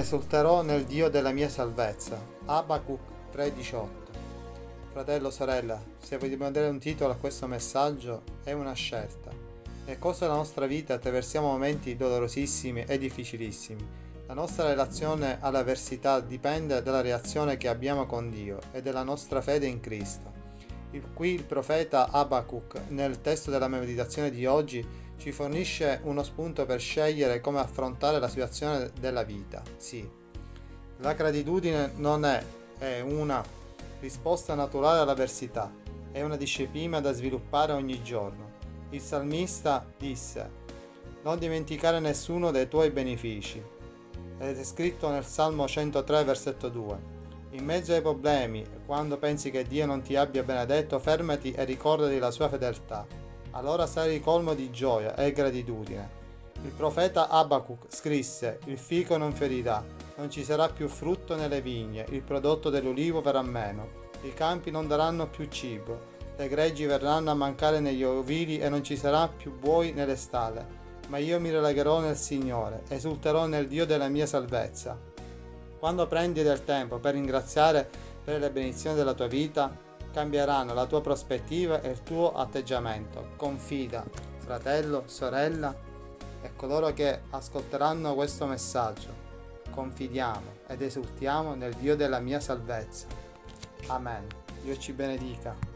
Esulterò nel Dio della mia salvezza. Abacuc 3:18. Fratello, sorella, se vogliamo dare un titolo a questo messaggio, è una scelta. Nel corso della nostra vita attraversiamo momenti dolorosissimi e difficilissimi. La nostra relazione all'avversità dipende dalla reazione che abbiamo con Dio e dalla nostra fede in Cristo. Il, qui il profeta Abacuc, nel testo della meditazione di oggi, ci fornisce uno spunto per scegliere come affrontare la situazione della vita. Sì, la gratitudine non è, è una risposta naturale all'avversità, è una disciplina da sviluppare ogni giorno. Il salmista disse, non dimenticare nessuno dei tuoi benefici. Ed è scritto nel Salmo 103, versetto 2. In mezzo ai problemi, quando pensi che Dio non ti abbia benedetto, fermati e ricordati la sua fedeltà allora sarai colmo di gioia e gratitudine. Il profeta Abacuc scrisse: Il fico non ferirà, non ci sarà più frutto nelle vigne, il prodotto dell'ulivo verrà meno, i campi non daranno più cibo, le greggi verranno a mancare negli ovili e non ci sarà più buoi nelle stalle. Ma io mi relegherò nel Signore, esulterò nel Dio della mia salvezza. Quando prendi del tempo per ringraziare per le benedizioni della tua vita, cambieranno la tua prospettiva e il tuo atteggiamento. Confida, fratello, sorella e coloro che ascolteranno questo messaggio. Confidiamo ed esultiamo nel Dio della mia salvezza. Amen. Dio ci benedica.